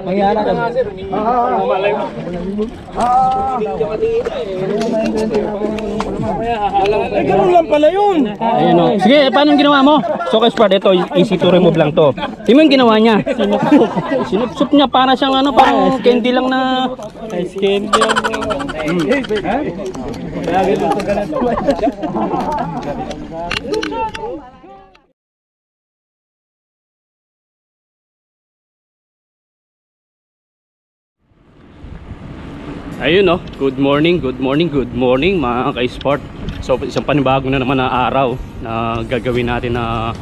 Mangyara ka. Ay, ganun lang pala yun. Ayun o. Sige, paano yung ginawa mo? So, Kaspart, ito, easy to remove lang to. Tingnan mo yung ginawa niya. Sinupsup. Sinupsup niya para siyang ano, parang candy lang na... Ice candy yan. Ayun no, good morning, good morning, good morning mga ka-sport. So isang panibago na naman na araw na gagawin natin na,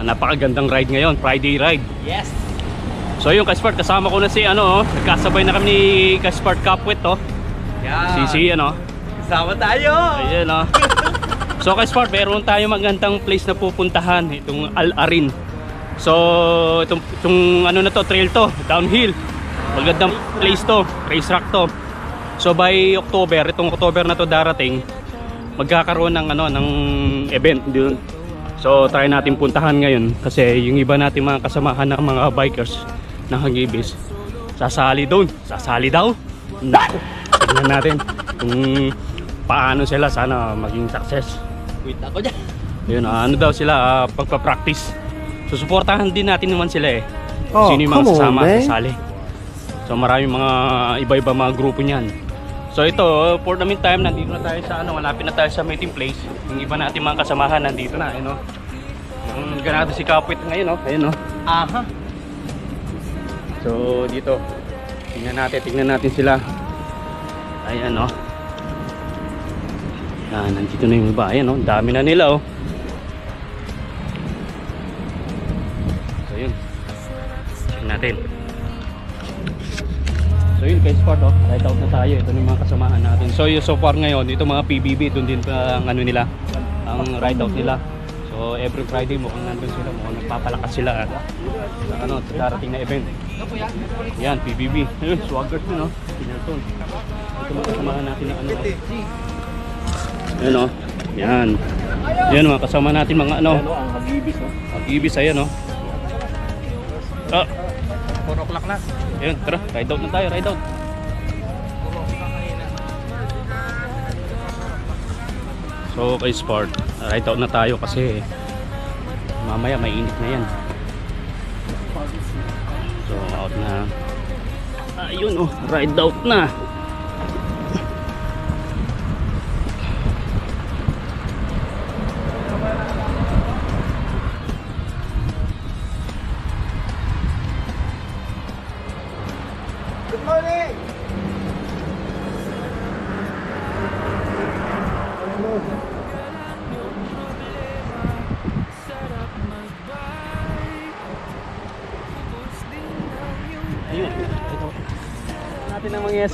na napakagandang ride ngayon, Friday ride. Yes. So yung ka-sport, kasama ko na si ano, oh, nagkasabay na kami ni ka-sport Capwit oh. Yan. Si si ano. Sama tayo. Ayun oh. So ka-sport, meron tayo magandang place na pupuntahan, itong Al-Arin. So itong, itong ano na to, trail to, downhill. Magandang place to, racetrack to. So by October, itong October na to darating, magkakaroon ng ano ng event doon. So try natin puntahan ngayon kasi yung iba nating mga kasamahan ng mga bikers ng Hagibis sasali doon, sasali daw. Naku, tingnan natin kung paano sila sana maging success. Wait ako dyan. Yun, ah, ano daw sila ah, pagpa-practice. So suportahan din natin naman sila eh. Oh, Sino yung mga on, sasama man. sasali. So maraming mga iba-iba mga grupo niyan. So ito, for the meantime, nandito na tayo sa ano, malapit na tayo sa meeting place. Yung iba natin mga kasamahan nandito na, ayun oh. Yung ganado si Kapwit ngayon oh, ayun oh. Aha. So dito, tingnan natin, tingnan natin sila. Ayan oh. Ah, nandito na yung iba, ayan oh, dami na nila oh. So yun guys part oh, ride out na tayo. Ito yung mga kasamahan natin. So yun so far ngayon, ito mga PBB, doon din pa ang ano nila, ang ride out nila. So every Friday mukhang nandun sila, mukhang nagpapalakas sila ah, sa ano, darating na event. Yan, PBB. Ayun, swagger din oh. Pinarton. Ito mga kasamahan natin na ano. oh. Yan oh. Yan. Yan mga kasama natin mga ano. Ang hagibis oh. Mag-ibis ayan oh. Ah, 4 o'clock na. Ayun, tara, ride out na tayo, ride out. So, kay Sport, ride out na tayo kasi mamaya mainit na yan. So, out na. Ayun oh, ride out na.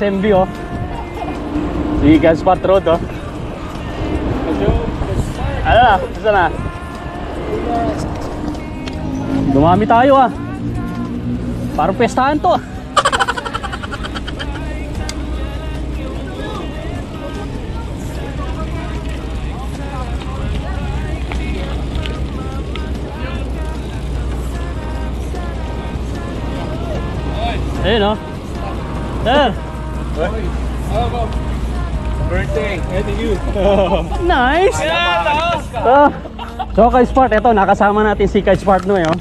SMB oh. Si Gaspar Road oh. Ano na? Na? Dumami tayo ah. Parang pestahan to ah. Ayun oh. Sir. Birthday. Hey to you. Nice. Oh. So kay Sport, ito nakasama natin si kay Sport no eh. Oh.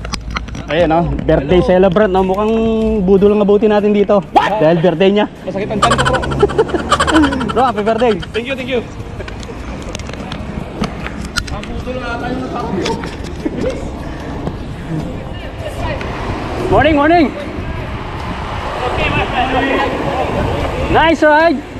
Ayun oh, birthday celebrant no. Mukhang budol ang abuti natin dito. Dahil birthday niya. Masakit ang tiyan ko bro. Bro, happy birthday. Thank you, thank you. Ang lang ata yung natakbo. Morning, morning. Nice ride.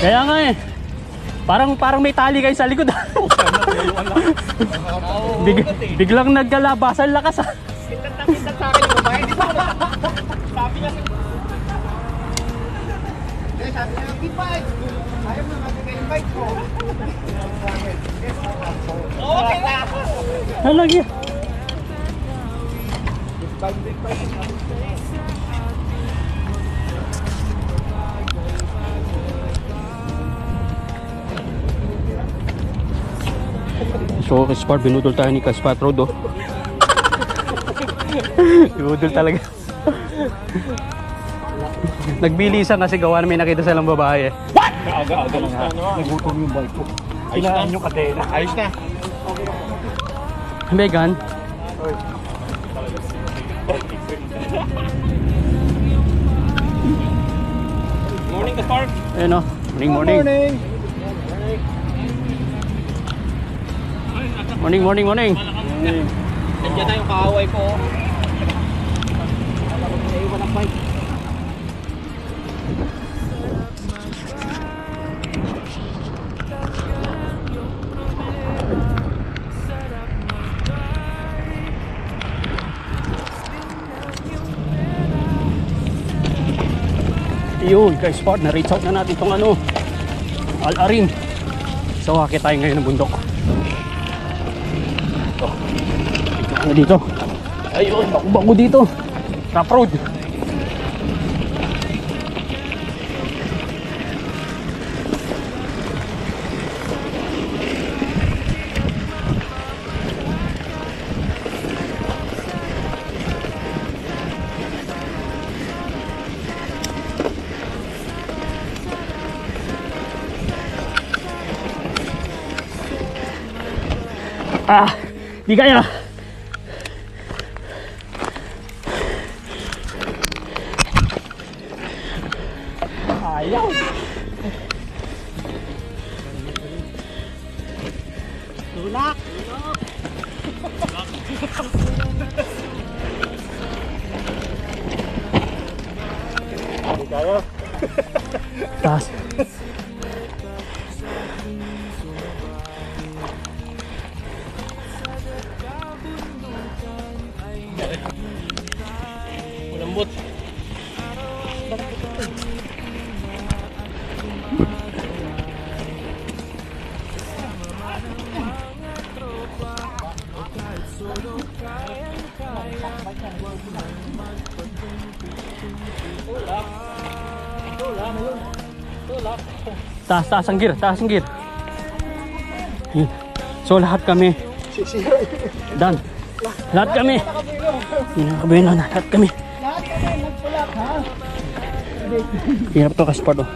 Kaya nga eh. Parang parang may tali kayo sa likod. Big, biglang nagkalabasan lakas ah. Pintat sa akin yung babae. Sabi niya. Sabi niya, invite. Ayaw na mag-invite ko. Okay na. Halagi. So, Kaspar, binudol tayo ni Kaspar Road, oh. binudol talaga. Nagbilisan kasi gawa na may nakita silang babae. Aga-aga na nga. Nagutom yung bike ko. Ayos na. yung kadena. Ayos na. Megan, Morning, Gaspar. ayun oh. Morning, morning. Morning, morning, morning. Nandiyan na yung kaaway ko. Naiwan ang bike. Yun, guys, spot, na-reach out na natin itong ano, Al-Arin. So, akit tayo ngayon ng bundok. Ito. Tignan mo dito. Ayun, bago-bago dito. Top road. Ah, di kaya. Yes. Taas, taas ang gear, taas ang gear. So lahat kami. Dan. Lahat kami. Pinakabuelo na, lahat kami. Hirap to kaspart oh.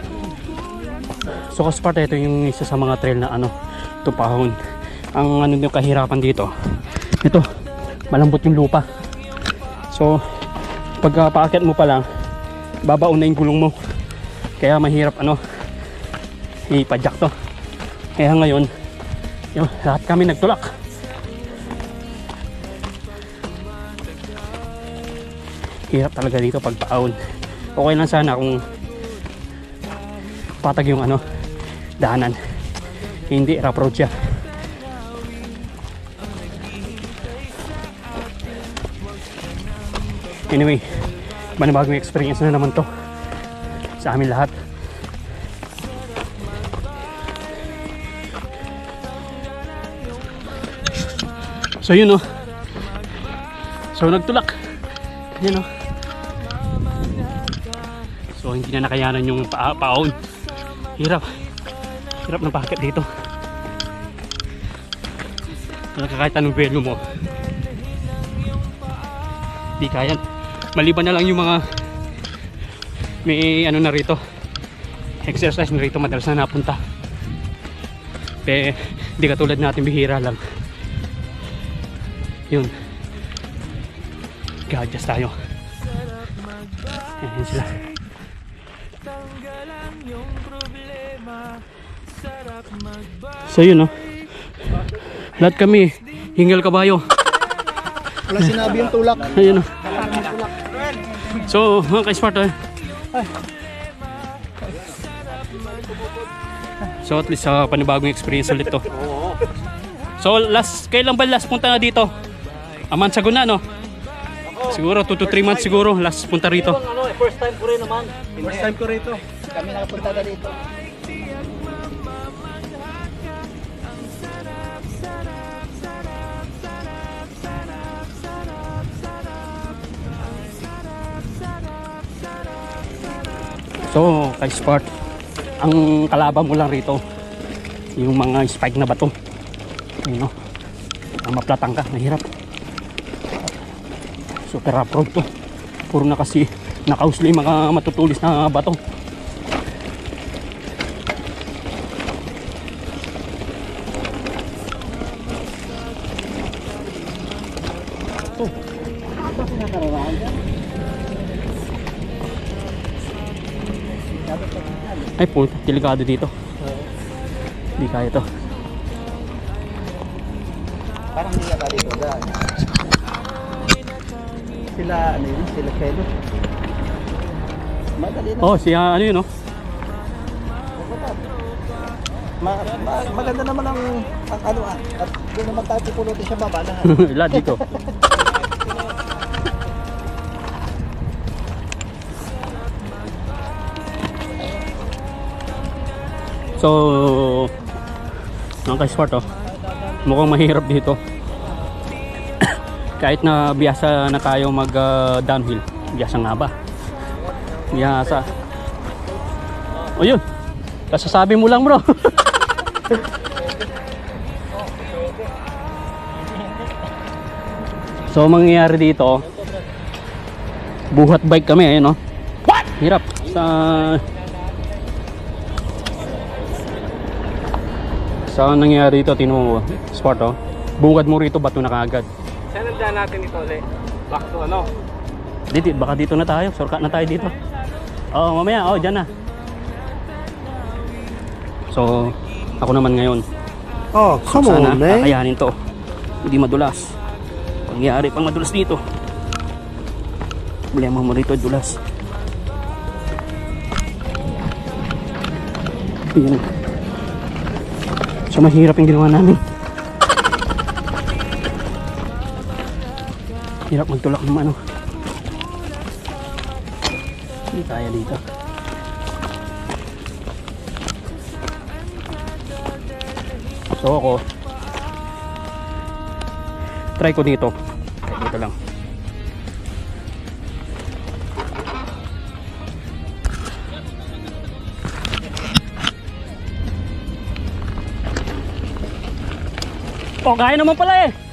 So kaspart ito yung isa sa mga trail na ano, tupahon. Ang ano yung kahirapan dito. Ito, malambot yung lupa. So, pagka paakyat mo pa lang, babaon na yung gulong mo. Kaya mahirap ano, ipadyak to. Kaya ngayon, yun, lahat kami nagtulak. Hirap talaga dito pag paahon. Okay lang sana kung patag yung ano, daanan. Hindi rough road siya. Anyway, manibagong experience na naman to sa amin lahat. So yun oh. So nagtulak. Yun oh. So hindi na nakayanan yung pa paon. Hirap. Hirap ng packet dito. Talaga kahit anong velo mo. Di kaya. Maliban na lang yung mga may ano na rito. Exercise na rito madalas na napunta. Pe, di katulad natin bihira lang. Yun. Gadgets tayo. Ayan sila. So yun no. Lahat kami hingal kabayo. Wala sinabi yung tulak. Ayun no. So, mga ka-smart eh. So at least sa panibagong experience ulit to. So last, kailan ba last punta na dito? Aman sa guna no? Siguro 2 to 3 months siguro last punta rito. Ano, eh, first time ko rin naman. First time ko rito. Kami nakapunta na dito. So, kay Sport, ang kalaban mo lang rito, yung mga spike na bato. Ayun no. Ang maplatang ka, mahirap. Rough road to. Puro na kasi nakausli mga matutulis na bato. Ay po, delikado dito. Hindi kaya to. Parang hindi ka dito. Dahil. Sila, ano yun? Sila Kelo. Madali na. Oh, siya ano yun no? Ma, ma, maganda naman ang, ang ano ah. At doon naman tayo pupulutin sa baba na. Lahat dito. So, mga ka-sport oh, mukhang mahirap dito. Kahit na biyasa na tayo mag ah, downhill, biyasa nga ba? Biyasa. O yun, kasasabi mo lang bro. So ang mangyayari dito, buhat bike kami, ayun no. Hirap sa Sa ang nangyayari dito, tino mo, sport oh. Bungad mo rito, bato na kaagad. Daan natin ito ulit? Back to ano? Dito, baka dito na tayo, shortcut na tayo dito. Oh, mamaya, oh, dyan na. So, ako naman ngayon, Oh, sana kakayanin to. Hindi madulas. Pangyayari pang madulas dito. Problema mo rito, dulas. Ayan. So mahirap yung ginawa namin. Hirap magtulak ng ano. Hindi kaya dito. So ako, try ko dito. Try dito lang. Oh, kaya naman pala eh.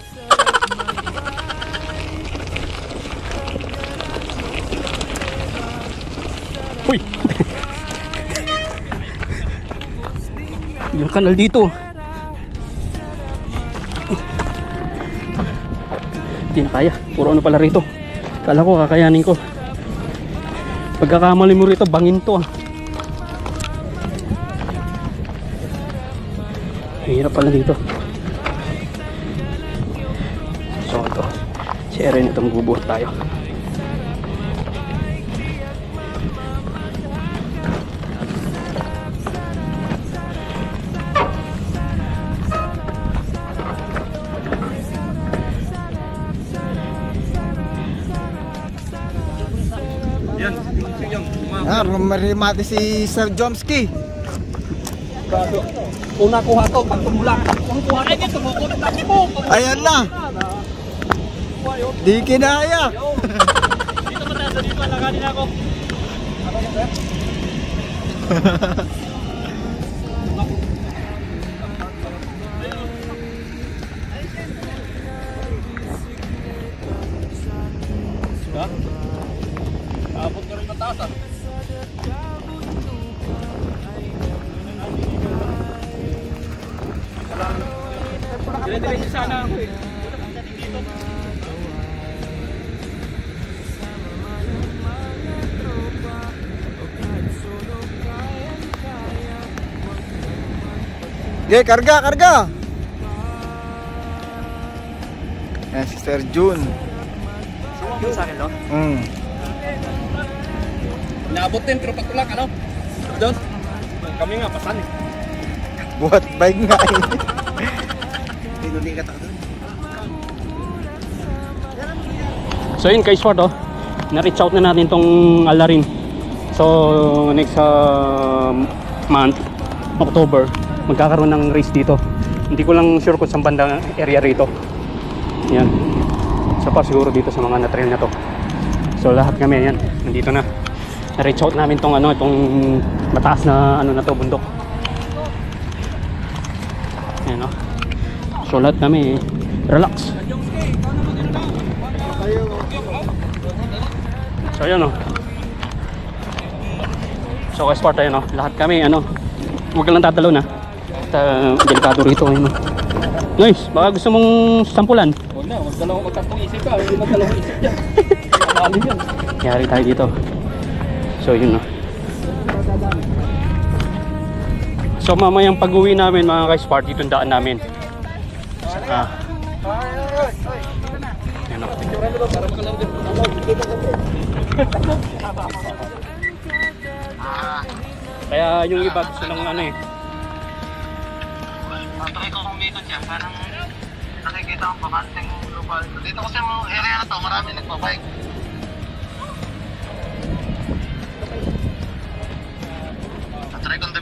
Yung kanal dito. Hindi na kaya. Puro ano pala rito. Kala ko kakayanin ko. Pagkakamali mo rito, bangin to ah. Hirap pala dito. So ito. Share rin itong bubuhat tayo. Marimati si Sir Jomski. Una kuha to, pag tumulak. Kung kuha na dito, kukunin natin mo. Ayan na. Di kinaya. Dito mataas dito, alakanin ako. Abot ka rin mataas ah. Dire-diretso sana ako eh. Okay, karga, karga. Ayan si Sir Jun. Yung sa akin, no? Mm. Naabot din, pero pagtulak, ano? doon? Kami nga, pasan eh. Buhat bike nga eh. Pinulikat ako doon. So yun kay Sport oh. Na-reach out na natin tong Alarin. So next uh, month, October, magkakaroon ng race dito. Hindi ko lang sure kung saan banda area rito. Yan. Sa pa siguro dito sa mga na-trail na to. So lahat kami yan, nandito na. Na-reach out namin tong ano, itong mataas na ano na to bundok. Yan oh. So lahat kami relax. So yun oh. So kay Sport ayun oh. Lahat kami ano. Huwag lang tatalo na. At uh, delikado rito oh. Guys, baka gusto mong sampulan. Huwag na, huwag dalawang magkatong isip ka. Hindi magdalawang isip yan. Mali yan. Yari tayo dito. So yun oh. So mamayang pag-uwi namin mga ka-sport dito ang daan namin. Din. Kaya yung iba gusto ng ano eh. Try ko kumikot siya, parang nakikita ko bakanting lupa. Dito kasi mga area na to, marami nagbabike.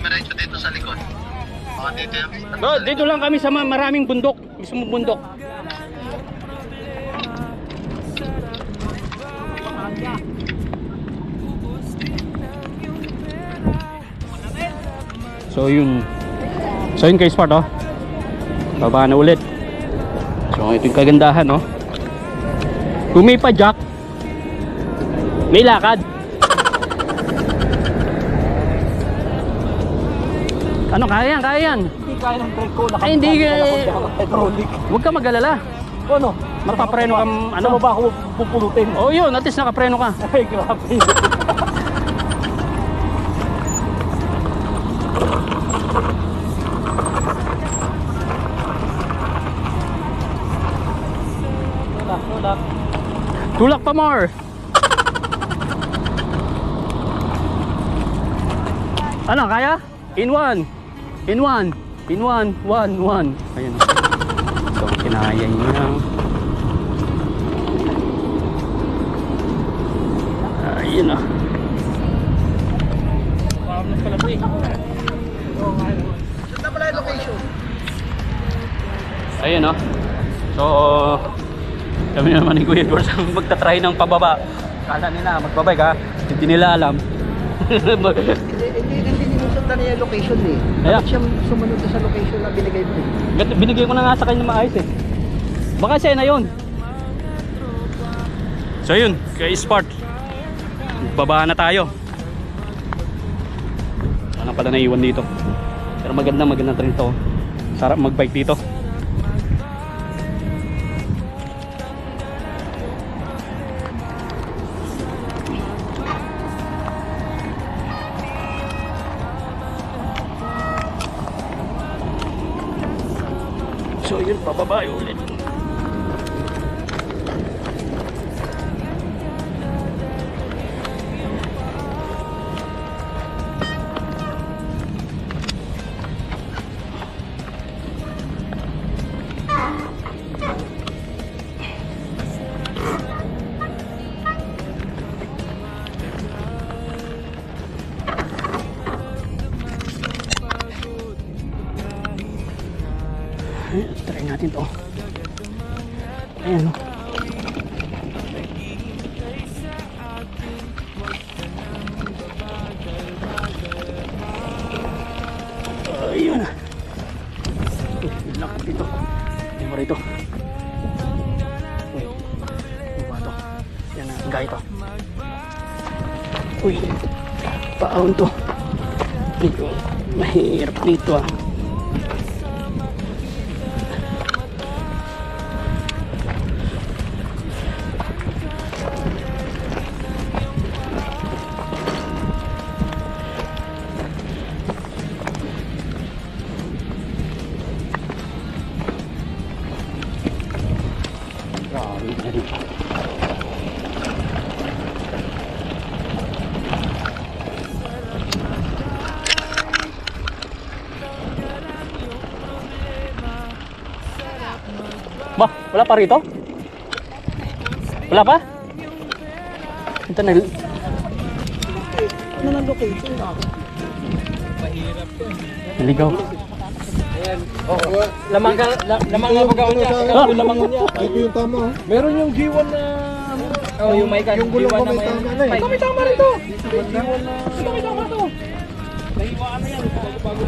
Dumiretso dito sa likod. Mga dito yung... No, dito lang kami sa ma- maraming bundok, mismong bundok. So yun. So yun kay Spart oh. Baba na ulit. So ito yung kagandahan oh. Kung may pa jack, may lakad. Ano kaya yan, kaya yan. Hindi kaya ng brake ko. Ay, hindi ka- Hydraulic. Huwag ka mag-alala. Ano? Mapapreno ka, Ano ano? ba ako pupulutin? Oh, yun, at least nakapreno ka. Ay, grabe. Tulak, tulak. Tulak pa more. Ano, kaya? In one. In one. In one. One, one. Ayun. So, kinaya niya. Ayun na. Parang pala ito eh. Saan na location? Ayun no. So, kami naman ni Kuya Edwards ang magta-try ng pababa. Kala nila magbabay ka. Hindi nila alam. Ninusundan niya yung location eh. Kaya? Bakit siya sumunod sa location na binigay mo eh? Gat- Binigay ko na nga sa kanya na maayos eh. Baka siya na yun. So yun, kay Sport. Baba na tayo. Sana pala naiwan dito. Pero maganda maganda rin to. Sarap magbike dito. Dito ah. Wala pa rito? Wala pa? Ito na. Ano na location? Naligaw. Lamang ka, la- lamang nga pagkaon niya. Ah! Yung lamang niya. Ito yung tama. oh. Meron yung G1 na... Oh, yung may Yung gulong ko may tama na eh. Ito may tama rito. G1 na... Ito may tama to. Nahiwaan na yan. Bago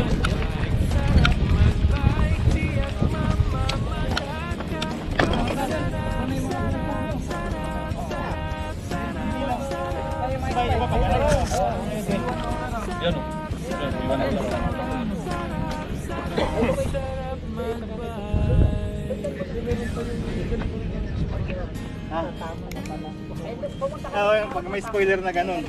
na. Pag may spoiler na ganun.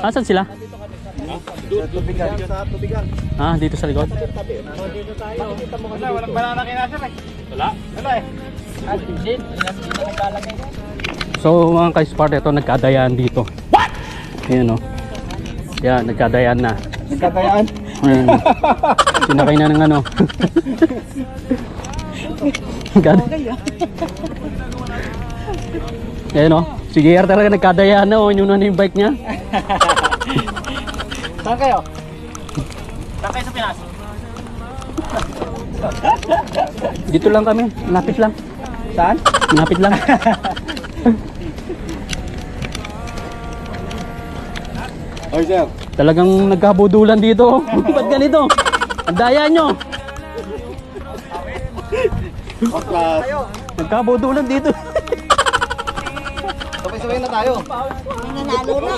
Asan sila? Sa tubigan. Sa tubigan. Ah, dito sa likod. Wala, walang banana kinasir eh. Wala. Wala eh. So mga ka-sport, ito nagkadayaan dito. What? Ayan o. Yan, nagkadayaan na. Nagkatayaan. Ayan. Sinakay na ng ano. Gad- Ayan o. Si JR talaga nagkadayaan na o. Yun na yung bike niya. Saan kayo? Dito lang kami. Lapit lang. Saan? Lapit lang. Oy sir. Talagang nagkabudulan dito. Ba't ganito? Ang daya nyo. Nagkabudulan dito. Sabay-sabay na tayo. Nanalo na.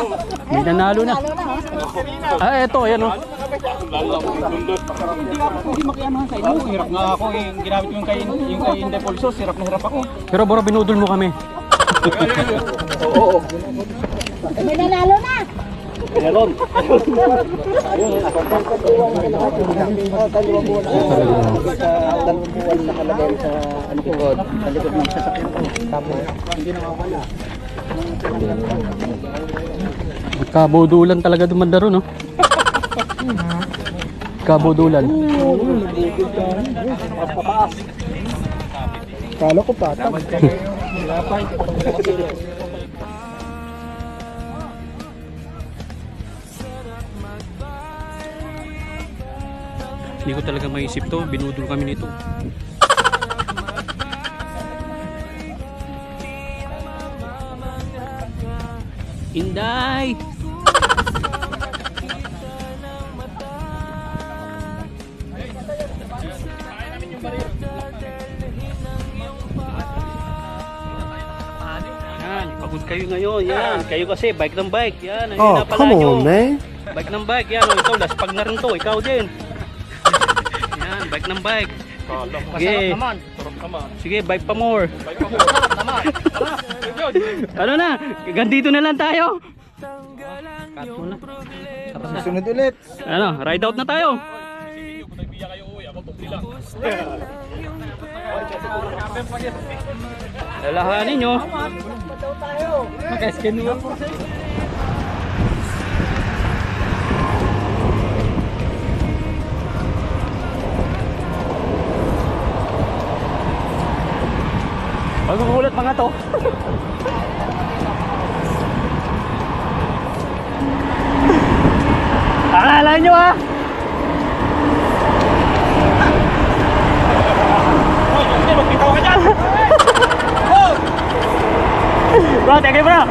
May nanalo na. Nanalo na. oh. Ah, eto, ayan o. Hirap nga ako eh. Ginamit yung kay, yung kay Indepulsos. Hirap na hirap ako. Pero bro, binudol mo kami. May nanalo na. Sa dalawang buwan nakalagay sa ko, sa likod ng sasakyan ko. Tapos hindi nakawala. Nagkabudulan talaga dumandaro, no? Kabudulan. Kala ko patag. Hindi ko talaga maisip to. Binudol kami nito. Inday! Pagod kayo ngayon. Yan, kayo kasi bike ng bike. Yan, ang Oh, hinapala come nyo. on, man. Bike ng bike, yan. O, ito, last pag na rin to. Ikaw din. yan, bike ng bike. Sige. naman. Sarap naman. Sige, bike pa more. Bike pa mo. Sarap naman. ano na? Gandito na lang tayo. Susunod ulit. Ano, ride out na tayo. Lalahanin nyo. Maka-skin mo. Magugulat mga to. Akala nyo ah! bro, thank you bro!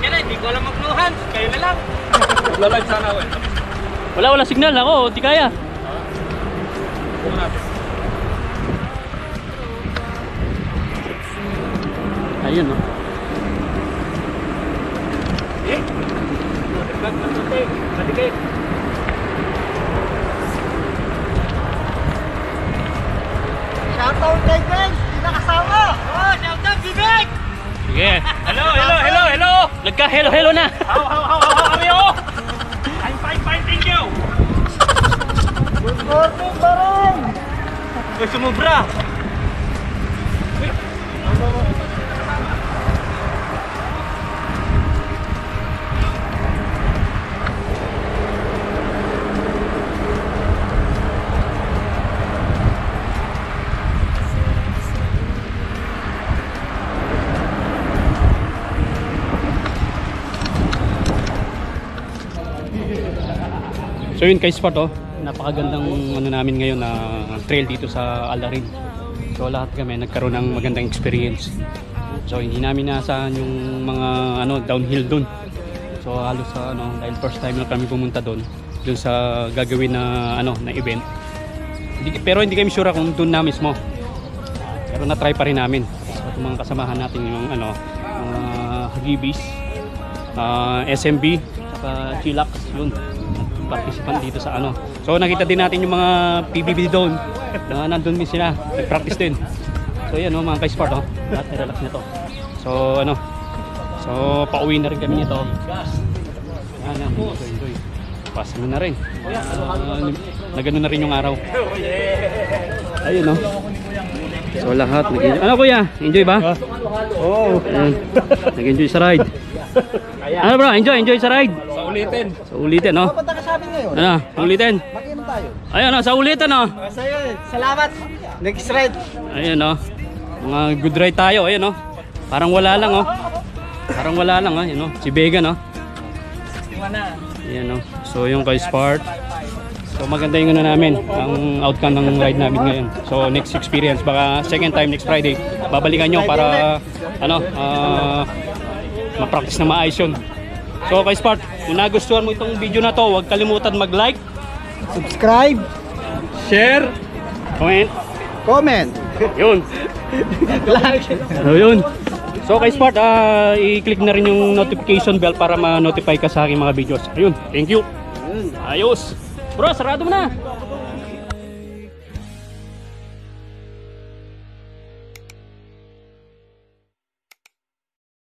Yan na, hindi ko alam magluhan. Kayo na lang. Magla-live sana ako eh. Wala, wala signal ako, di kaya. Ayun no. Shoutout kay Gwen, hindi nakasama. Oh, shout out, Bibig! Sige. Hello, hello, hello, hello! Nagka hello hello na. How, how, how, how, kami oh! I'm fine, fine, thank you! Good morning, Baron. Uy, sumubra! So yun kay Spot oh, napakagandang ano namin ngayon na trail dito sa Alarin. So lahat kami nagkaroon ng magandang experience. So hindi namin naasahan yung mga ano downhill dun. So halos sa ano dahil first time na kami pumunta doon doon sa gagawin na ano na event. Hindi, pero hindi kami sure kung doon na mismo. Pero na-try pa rin namin. So, mga kasamahan natin yung ano mga Hagibis, ah, SMB, saka Chilax, yun. Participant dito sa ano. So nakita din natin yung mga PBB doon na nandun din sila. Nag-practice din. So yan oh, mga ka-sport oh. Lahat relax na to. So ano. So pauwi na rin kami nito. Yan yan. Enjoy, enjoy. Na rin. Uh, nagano na rin yung araw. Ayun oh. So lahat nag Ano kuya? Enjoy ba? Oo. Ayan. Nag-enjoy sa ride. Ano bro? Enjoy, enjoy sa ride. Sa ulitin. Sa ulitin, no? Punta ka sa amin ngayon. Ano? Ulitin. Mag-inom tayo. Ayun, no? Sa ulitin, no? Sa'yo, salamat. Next ride. Ayun, no? Mga good ride tayo, ayun, no? Parang wala lang, oh. Parang wala lang, oh. Ayun, no? Si Vega, no? Ayan, no? So, yung kay Spart. So, maganda yung ano namin, ang outcome ng ride namin ngayon. So, next experience, baka second time next Friday, babalikan nyo para, ano, ah, ma-practice na maayos yun. So, kay Spart, kung nagustuhan mo itong video na to, huwag kalimutan mag-like, Subscribe. share, comment, Comment. yun. Like. So yun. So kay Sport, ah, i-click na rin yung notification bell para ma-notify ka sa aking mga videos. Ayun, thank you. Ayos. Bro, sarado mo na.